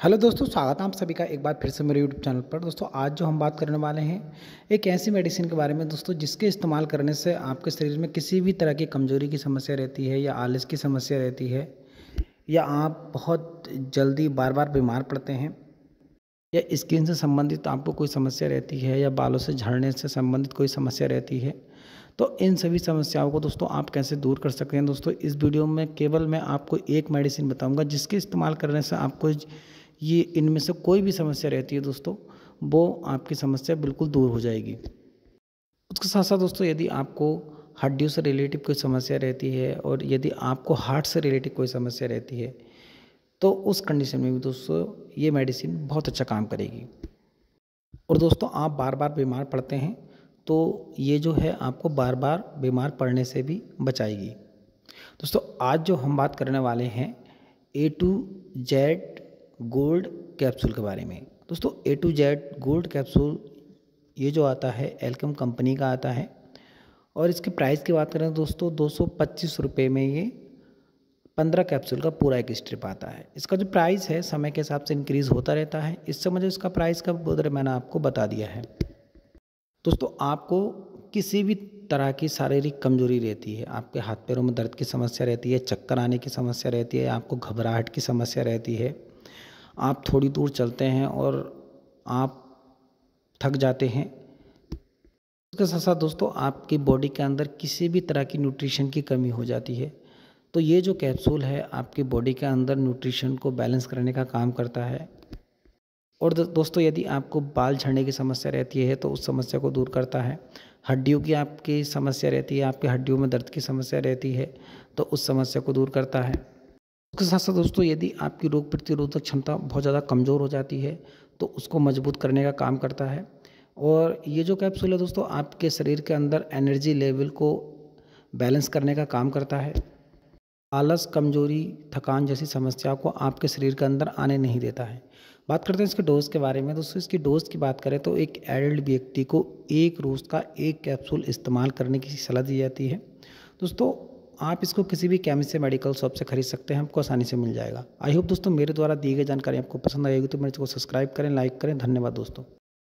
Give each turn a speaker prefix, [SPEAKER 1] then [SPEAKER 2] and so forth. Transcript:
[SPEAKER 1] Hello दोस्तों, स्वागत है आप सभी का एक बार फिर से मेरे यूट्यूब चैनल पर। दोस्तों, आज जो हम बात करने वाले हैं, एक ऐसी मेडिसिन के बारे में दोस्तों, जिसके इस्तेमाल करने से आपके शरीर में किसी भी तरह की कमज़ोरी की समस्या रहती है या आलस की समस्या रहती है, या आप बहुत जल्दी बार बार बीमार पड़ते हैं, या स्किन से संबंधित आपको कोई समस्या रहती है, या बालों से झड़ने से संबंधित कोई समस्या रहती है तो इन सभी समस्याओं को दोस्तों, आप कैसे दूर कर सकते हैं? दोस्तों, इस वीडियो में केवल मैं आपको एक मेडिसिन बताऊँगा, जिसके इस्तेमाल करने से आपको ये इनमें से कोई भी समस्या रहती है दोस्तों, वो आपकी समस्या बिल्कुल दूर हो जाएगी। उसके साथ साथ दोस्तों, यदि आपको हड्डियों से रिलेटिव कोई समस्या रहती है और यदि आपको हार्ट से रिलेटिव कोई समस्या रहती है तो उस कंडीशन में भी दोस्तों, ये मेडिसिन बहुत अच्छा काम करेगी। और दोस्तों, आप बार बार बीमार पड़ते हैं तो ये जो है आपको बार बार बीमार पड़ने से भी बचाएगी। दोस्तों, आज जो हम बात करने वाले हैं A to Z gold capsule के बारे में। दोस्तों A to Z gold capsule, ये जो आता है एल्कम कंपनी का आता है। और इसके प्राइस की बात करें, दोस्तों, दो सौ पच्चीस रुपये में ये पंद्रह कैप्सूल का पूरा एक स्ट्रिप आता है। इसका जो प्राइस है, समय के हिसाब से इंक्रीज़ होता रहता है। इससे मुझे इसका प्राइस का उधर मैंने आपको बता दिया है। दोस्तों, आपको किसी भी तरह की शारीरिक कमज़ोरी रहती है, आपके हाथ पैरों में दर्द की समस्या रहती है, चक्कर आने की समस्या रहती है, आपको घबराहट की समस्या रहती है आप थोड़ी दूर चलते हैं और आप थक जाते हैं। उसके साथ साथ दोस्तों, आपकी बॉडी के अंदर किसी भी तरह की न्यूट्रिशन की कमी हो जाती है। तो ये जो कैप्सूल है, आपकी बॉडी के अंदर न्यूट्रिशन को बैलेंस करने का काम करता है। और दोस्तों, यदि आपको बाल झड़ने की समस्या रहती है तो उस समस्या को दूर करता है। हड्डियों की आपकी समस्या रहती है, आपकी हड्डियों में दर्द की समस्या रहती है तो उस समस्या को दूर करता है। उसके साथ साथ दोस्तों, यदि आपकी रोग प्रतिरोधक क्षमता बहुत ज़्यादा कमज़ोर हो जाती है तो उसको मज़बूत करने का काम करता है। और ये जो कैप्सूल है दोस्तों, आपके शरीर के अंदर एनर्जी लेवल को बैलेंस करने का काम करता है। आलस, कमज़ोरी, थकान जैसी समस्याओं को आपके शरीर के अंदर आने नहीं देता है। बात करते हैं इसके डोज के बारे में। दोस्तों, इसकी डोज की बात करें तो एक एडल्ट व्यक्ति को एक रोज़ का एक कैप्सूल इस्तेमाल करने की सलाह दी जाती है। दोस्तों आप इसको किसी भी केमिस्ट से मेडिकल शॉप से खरीद सकते हैं, आपको आसानी से मिल जाएगा। आई होप दोस्तों मेरे द्वारा दी गई जानकारी आपको पसंद आएगी तो मेरे को सब्सक्राइब करें लाइक करें। धन्यवाद दोस्तों।